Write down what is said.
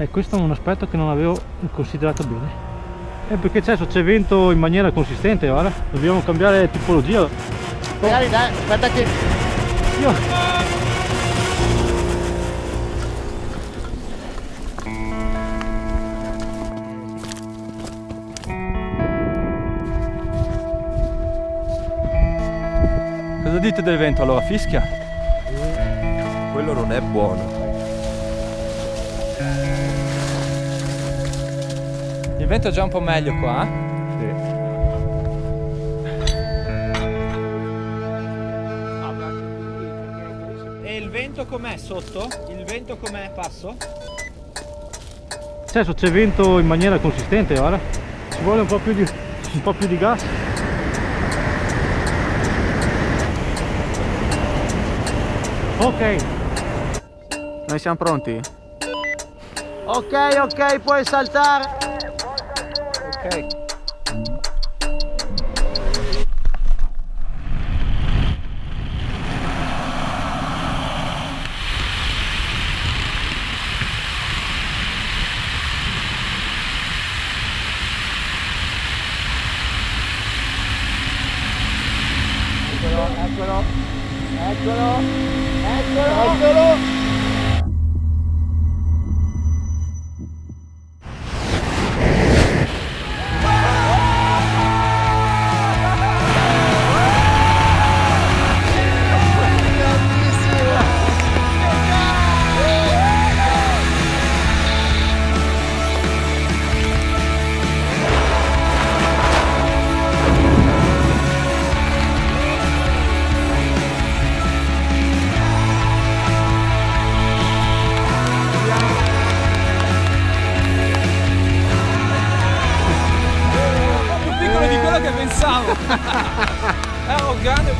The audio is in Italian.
E questo è un aspetto che non avevo considerato bene. E perché adesso c'è vento in maniera consistente, guarda. Dobbiamo cambiare tipologia. Magari dai, guarda che... Io... Cosa dite del vento allora? Fischia? Quello non è buono. Vento è già un po' meglio qua. Sì. E il vento com'è sotto? Il vento com'è passo? Adesso c'è vento in maniera consistente, guarda. Ci vuole un po' più di, un po' più di gas. Ok. Noi siamo pronti? Ok, ok, puoi saltare. Ok. Eccolo, eccolo, eccolo, eccolo, eccolo. Quello che pensavo. Ero grande.